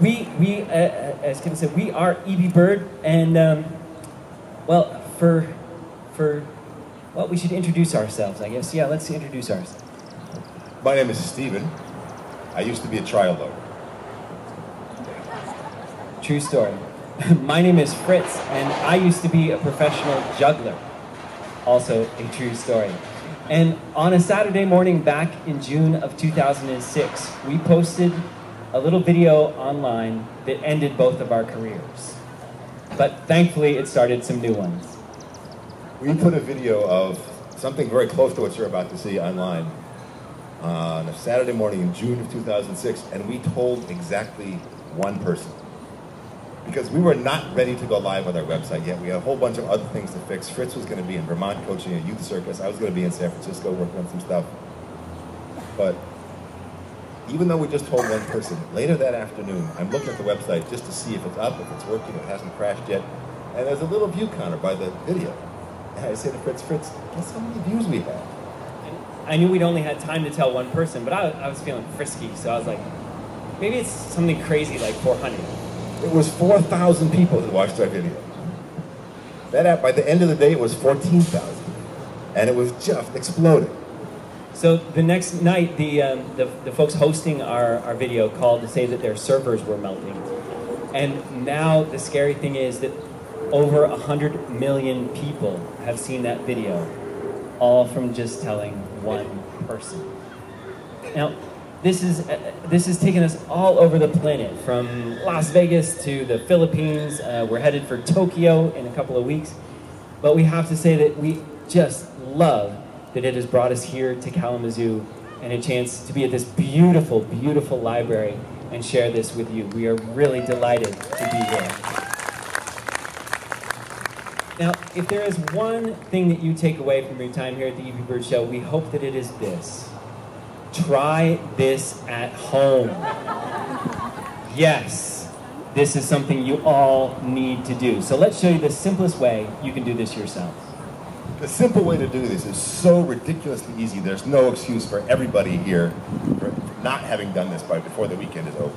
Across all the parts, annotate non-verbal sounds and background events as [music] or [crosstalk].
we, we uh, uh, as Kevin said, we are EepyBird, and um, well, for, for, well, we should introduce ourselves, I guess. Yeah, let's introduce ourselves. My name is Stephen. I used to be a trial lawyer. True story. [laughs] My name is Fritz, and I used to be a professional juggler. Also a true story. And on a Saturday morning back in June of 2006, we posted a little video online that ended both of our careers. But thankfully, it started some new ones. We put a video of something very close to what you're about to see online on a Saturday morning in June of 2006, and we told exactly one person. Because we were not ready to go live with our website yet. We had a whole bunch of other things to fix. Fritz was going to be in Vermont coaching a youth circus. I was going to be in San Francisco working on some stuff. But even though we just told one person, later that afternoon, I'm looking at the website just to see if it's up, if it's working, if it hasn't crashed yet. And there's a little view counter by the video. And I say to Fritz, Fritz, guess how many views we have? I knew we'd only had time to tell one person, but I, I was feeling frisky, so I was like, maybe it's something crazy like 400. It was 4,000 people that watched our video. That app, by the end of the day, it was 14,000. And it was just exploding. So the next night, the, um, the, the, folks hosting our, our video called to say that their servers were melting. And now the scary thing is that over 100 million people have seen that video, all from just telling one person. Now, this is uh, this has taken us all over the planet, from Las Vegas to the Philippines. Uh, we're headed for Tokyo in a couple of weeks, but we have to say that we just love that it has brought us here to Kalamazoo and a chance to be at this beautiful, beautiful library and share this with you. We are really delighted to be here. Now, if there is one thing that you take away from your time here at the EepyBird Show, we hope that it is this. Try this at home. Yes, this is something you all need to do. So let's show you the simplest way you can do this yourself. The simple way to do this is so ridiculously easy. There's no excuse for everybody here for not having done this by before the weekend is over.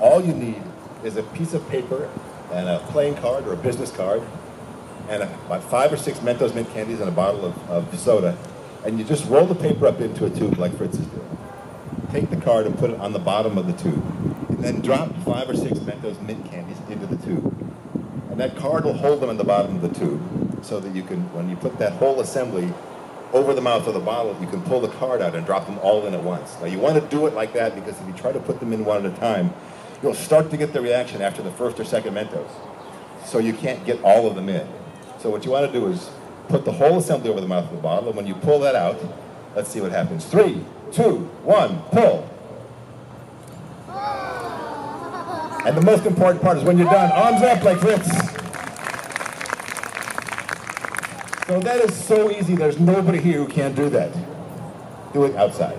All you need is a piece of paper and a playing card or a business card and a, about five or six Mentos mint candies and a bottle of, of soda and you just roll the paper up into a tube like Fritz is doing. Take the card and put it on the bottom of the tube. And then drop five or six Mentos mint candies into the tube. And that card will hold them in the bottom of the tube so that you can, when you put that whole assembly over the mouth of the bottle, you can pull the card out and drop them all in at once. Now you want to do it like that because if you try to put them in one at a time, you'll start to get the reaction after the first or second Mentos. So you can't get all of them in. So what you want to do is put the whole assembly over the mouth of the bottle, and when you pull that out, let's see what happens. Three, two, one, pull. And the most important part is when you're done, arms up like this. So that is so easy, there's nobody here who can't do that. Do it outside.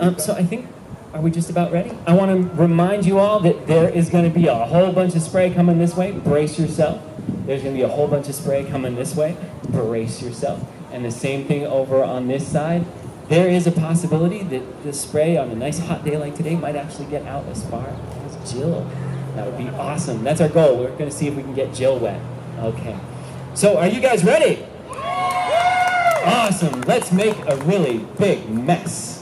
Um, so I think, are we just about ready? I want to remind you all that there is going to be a whole bunch of spray coming this way. Brace yourself. There's going to be a whole bunch of spray coming this way. Brace yourself. And the same thing over on this side. There is a possibility that the spray on a nice hot day like today might actually get out as far as Jill. That would be awesome. That's our goal. We're going to see if we can get Jill wet. Okay. So are you guys ready? Awesome. Let's make a really big mess.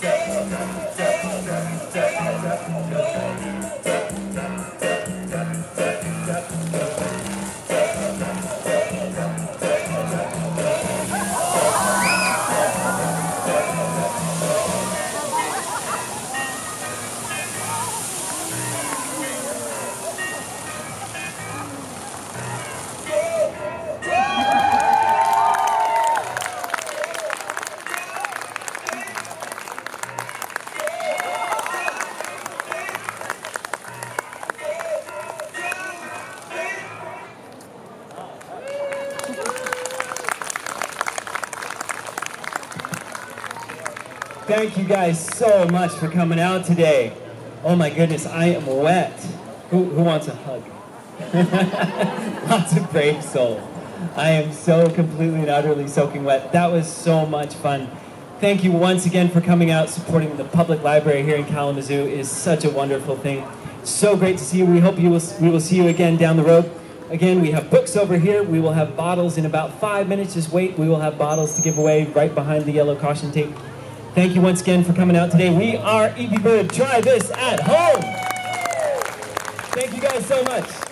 Thank you. Thank you guys so much for coming out today. Oh my goodness, I am wet. Who, who wants a hug? [laughs] Lots of brave souls. I am so completely and utterly soaking wet. That was so much fun. Thank you once again for coming out, supporting the public library here in Kalamazoo. Is such a wonderful thing. So great to see you. We hope you will, we will see you again down the road. Again, we have books over here. We will have bottles in about five minutes. Just wait. We will have bottles to give away right behind the yellow caution tape. Thank you once again for coming out today. We are Eepy Bird. Try this at home. Thank you guys so much.